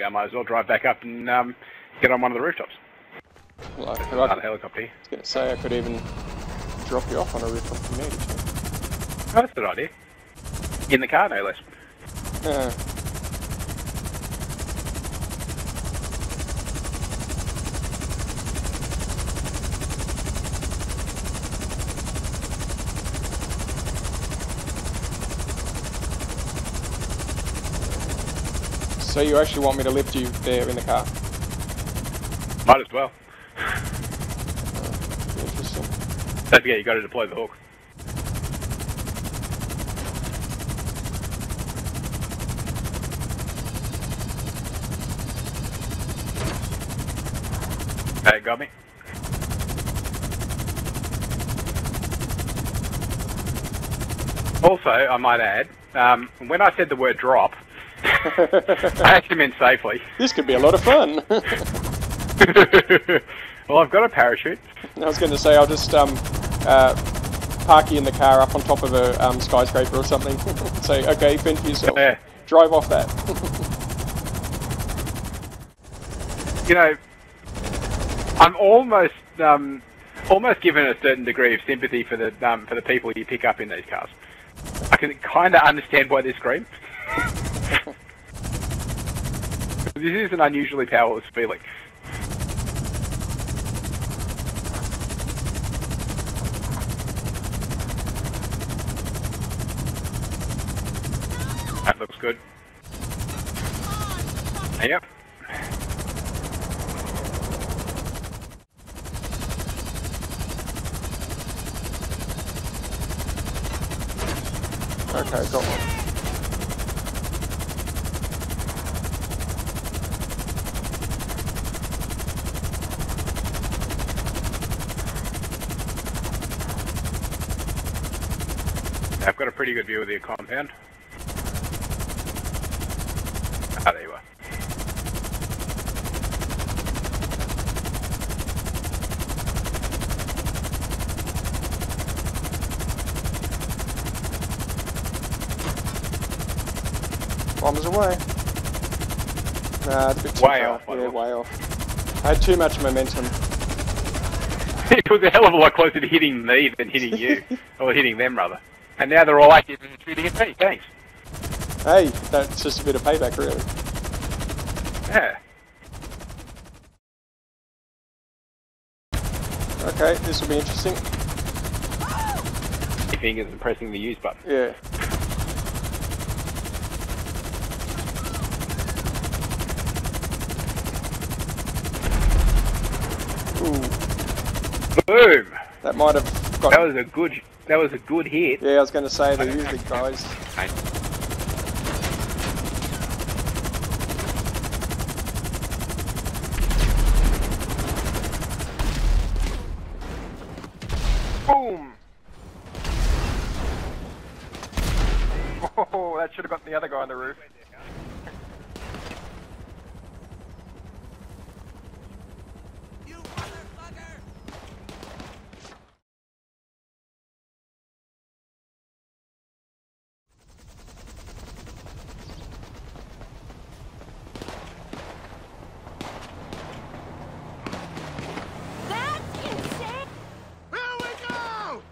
actually, I might as well drive back up and um, get on one of the rooftops. Well, I, I, helicopter here. was going to say I could even drop you off on a rooftop if you needed to. Oh, that's a good idea. In the car, no less. Uh, so you actually want me to lift you there in the car? Might as well. Interesting. Don't forget, you got to deploy the hook. Hey, got me. Also, I might add, um, when I said the word drop, I actually meant safely. This could be a lot of fun. well, I've got a parachute. I was going to say I'll just um, uh, park you in the car up on top of a um, skyscraper or something. say, okay, fend for yourself. Yeah. Drive off that. you know, I'm almost um, almost given a certain degree of sympathy for the um, for the people you pick up in these cars. I can kind of understand why they scream. this is an unusually powerless feeling. That looks good. Yep. okay, got one. I've got a pretty good view of the compound. Ah, there you are. Bombers away. Nah, it's a bit too Way far. off, by Yeah, the way. way off. I had too much momentum. it was a hell of a lot closer to hitting me than hitting you. or hitting them, rather. And now they're all active and shooting at me. Thanks. Hey, that's just a bit of payback, really. Yeah. Okay, this will be interesting. Your fingers and pressing the use button. Yeah. Ooh, Boom! that might have got. That was a good. That was a good hit. Yeah, I was going to say they're usually guys. Boom! Oh, that should have got the other guy on the roof. That's insane! Here we go!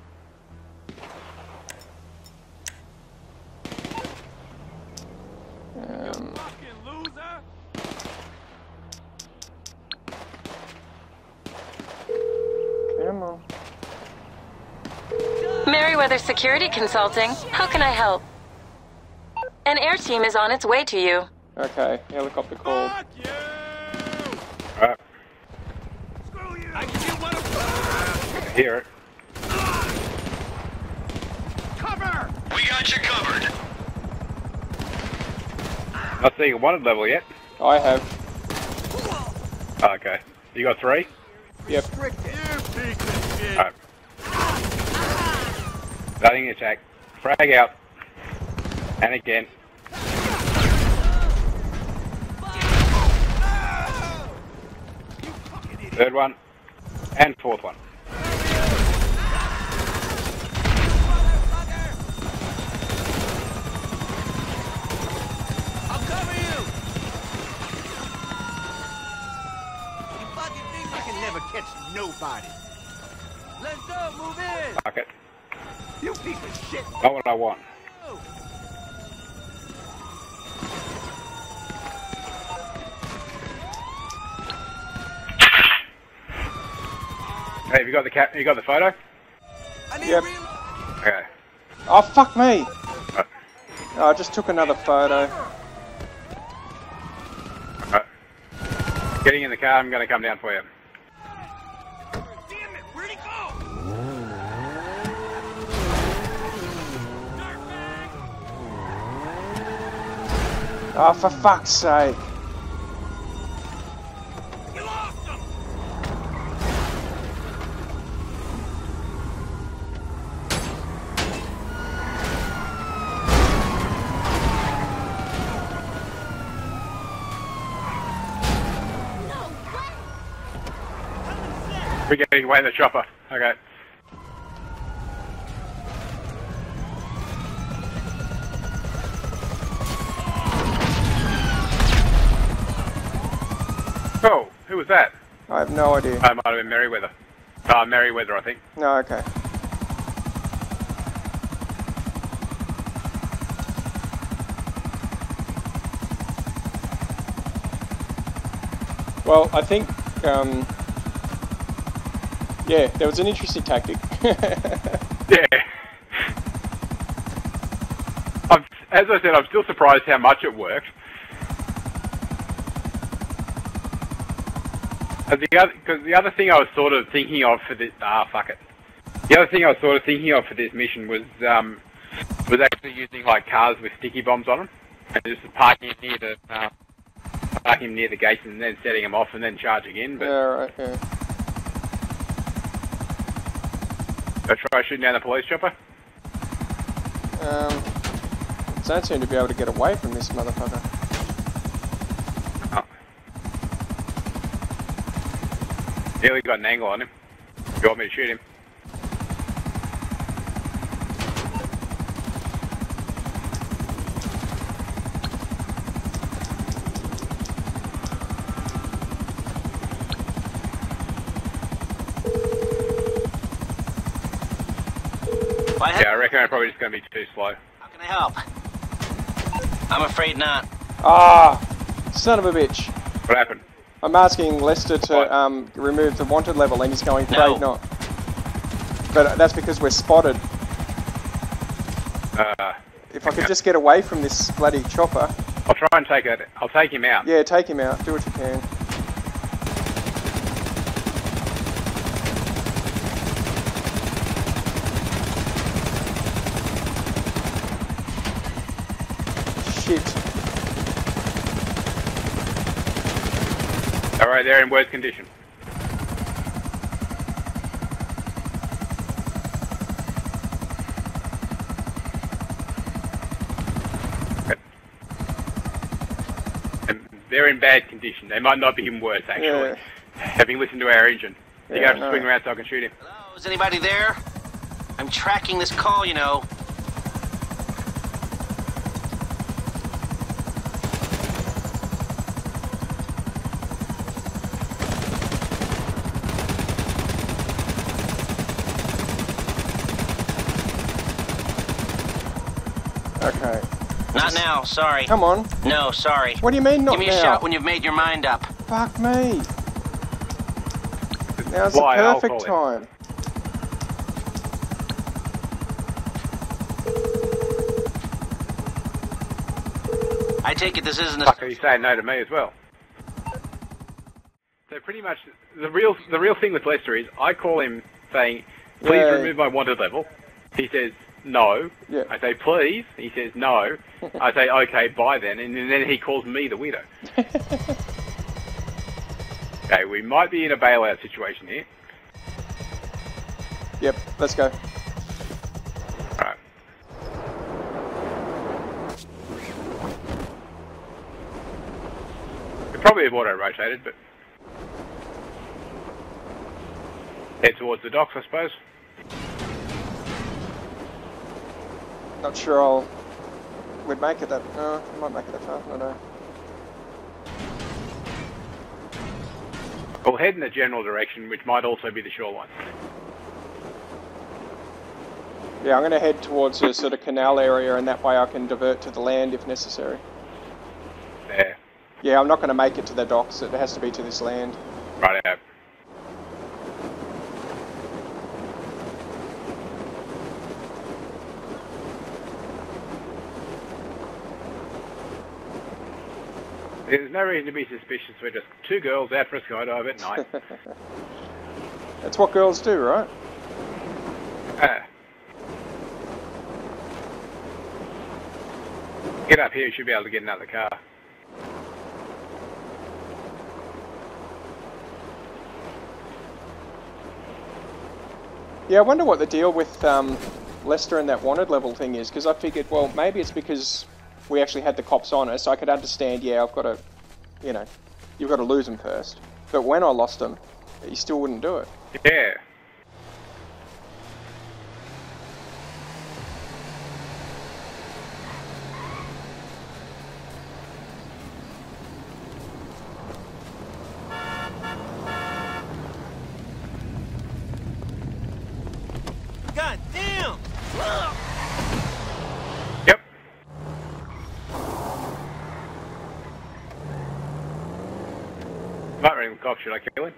Um, Fucking loser! come on. Merryweather Security Consulting. How can I help? An air team is on its way to you. Okay, helicopter call. Fuck you! Alright, Screw you! I can get one of hear it. Cover! We got you covered. Not seeing a wanted level yet. I have. Oh, okay. You got three? Yep. You Starting attack. Frag out. And again. Third one. And fourth one. nobody. Let's go, move in! Pocket. You piece of shit. Not what I want. Hey, have you got the cap? You got the photo? I need Yep. Okay. Oh, fuck me! Uh, Oh, I just took another photo. uh, getting in the car. I'm going to come down for you. Oh, for fuck's sake. We lost him. We're getting away in the chopper. Okay. Oh, who was that? I have no idea. Oh, it might have been Merryweather. Uh, Merryweather, I think. No, okay. Well, I think, um, yeah, there was an interesting tactic. Yeah. I'm, as I said, I'm still surprised how much it worked. And the other, because the other thing I was sort of thinking of for this, ah, fuck it. The other thing I was sort of thinking of for this mission was, um, was actually using like cars with sticky bombs on them, and just parking near the, uh, parking near the gates and then setting them off and then charging in. But yeah, right, yeah. I try shooting down the police chopper. Um, don't seem to be able to get away from this motherfucker. Nearly got an angle on him. You want me to shoot him? Yeah, I reckon I'm probably just going to be too slow. How can I help? I'm afraid not. Ah, son of a bitch. What happened? I'm asking Lester to um, remove the wanted level and he's going, No. afraid not. But that's because we're spotted. Uh, If I could just get away from this bloody chopper. I'll try and take it. I'll take him out. Yeah, take him out. Do what you can. Shit. All right, they're in worse condition. They're in bad condition. They might not be even worse, actually. Yeah. Having listened to our engine. You Yeah, have to no. swing around so I can shoot him. Hello, is anybody there? I'm tracking this call, you know. Okay. Not now, sorry. Come on. No, sorry. What do you mean not now? Give me now? a shot when you've made your mind up. Fuck me. Now's Why, the perfect call time. I take it this isn't a... Fuck, are you saying no to me as well. So pretty much, the real the real thing with Lester is, I call him saying, "Please Yeah. remove my wanted level." He says no. Yeah. I say please. He says no. I say okay, bye then, and then he calls me the weirdo. okay, we might be in a bailout situation here. Yep, let's go. Alright. It probably have auto rotated, but head towards the docks, I suppose. Not sure I'll. We'd make it that. No, we might make it that far. I don't know. We'll head in the general direction, which might also be the shoreline. Yeah, I'm going to head towards the sort of canal area, and that way I can divert to the land if necessary. There. Yeah, I'm not going to make it to the docks. It has to be to this land. Right out. There's no reason to be suspicious. We're just two girls out for a skydive at night. That's what girls do, right? Ah. Get up here, you should be able to get another car. Yeah, I wonder what the deal with um, Lester and that wanted level thing is, because I figured, well, maybe it's because we actually had the cops on us. So I could understand, yeah, I've got to, you know, you've got to lose them first. But when I lost them, you still wouldn't do it. Yeah. God damn! Yep. Might ring the cops, should I kill him?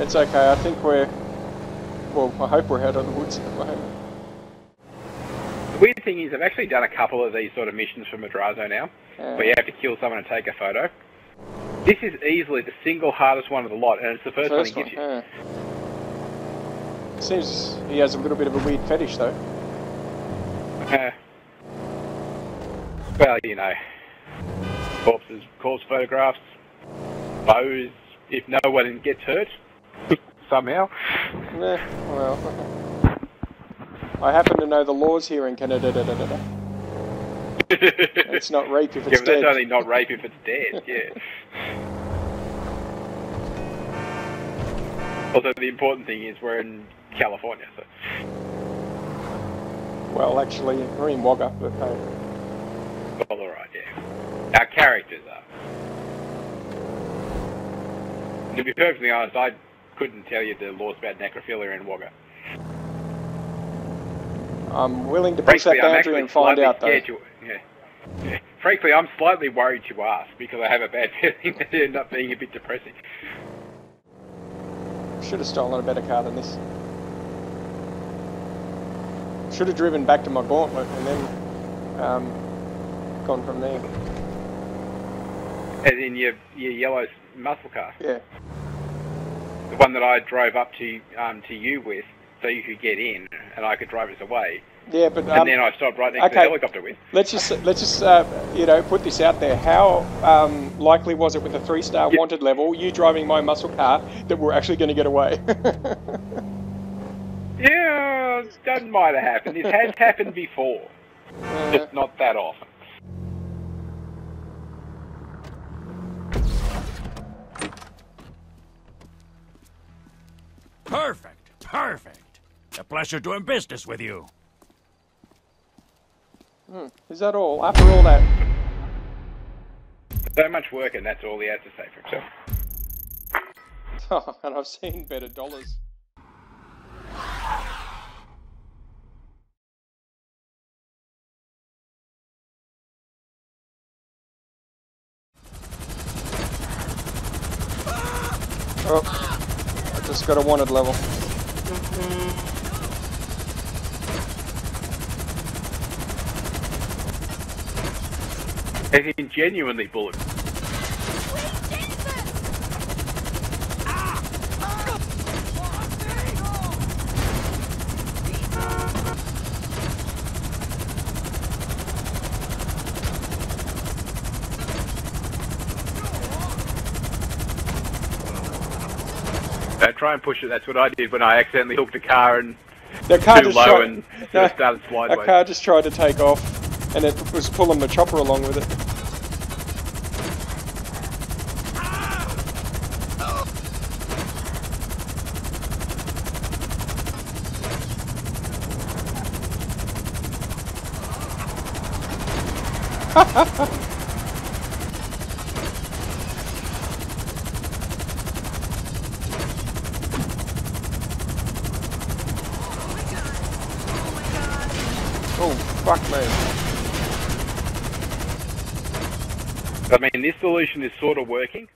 It's okay, I think we're, well, I hope we're out of the woods at the moment. The weird thing is, I've actually done a couple of these sort of missions for Madrazo now, Yeah. where you have to kill someone and take a photo. This is easily the single hardest one of the lot, and it's the first, one one, he gives you. yeah. Seems he has a little bit of a weird fetish, though. Uh, well, you know, corpses, corpse photographs, bows, if no one gets hurt, somehow. Eh, well. I happen to know the laws here in Canada. Da, da, da, da. It's not rape if Yeah, it's but that's dead. only not rape if it's dead, yeah. Also, the important thing is we're in California, so. Well, actually, we're in Wagga, but hey. Alright, yeah. Our characters are. To be perfectly honest, I couldn't tell you the laws about necrophilia in Wagga. I'm willing to push Frankly, that boundary and find out, though. scared to. Yeah. yeah. Frankly, I'm slightly worried to ask because I have a bad feeling that it end up being a bit depressing. Should have stolen a better car than this. Should have driven back to my gauntlet and then um, gone from there. As in your your yellow muscle car, Yeah. the one that I drove up to um, to you with, so you could get in and I could drive us away, Yeah, but um, and then I stopped right next to the okay. helicopter with. let's just let's just uh, you know put this out there. How um, likely was it with a three-star Yeah. wanted level, you driving my muscle car, that we're actually going to get away? Yeah, that might have happened. It has happened before, Uh, just not that often. Perfect. Perfect. A pleasure doing business with you. Hmm, is that all? After all that, So much work, and that's all he has to say for himself. and I've seen better dollars. Oh, I just got a wanted level. As in genuinely bullet. Uh, try and push it. That's what I did when I accidentally hooked the car and The car too just low tried, and no, started a sideways. car just tried to take off, and it was pulling the chopper along with it. Oh, fuck me. I mean, this solution is sort of working.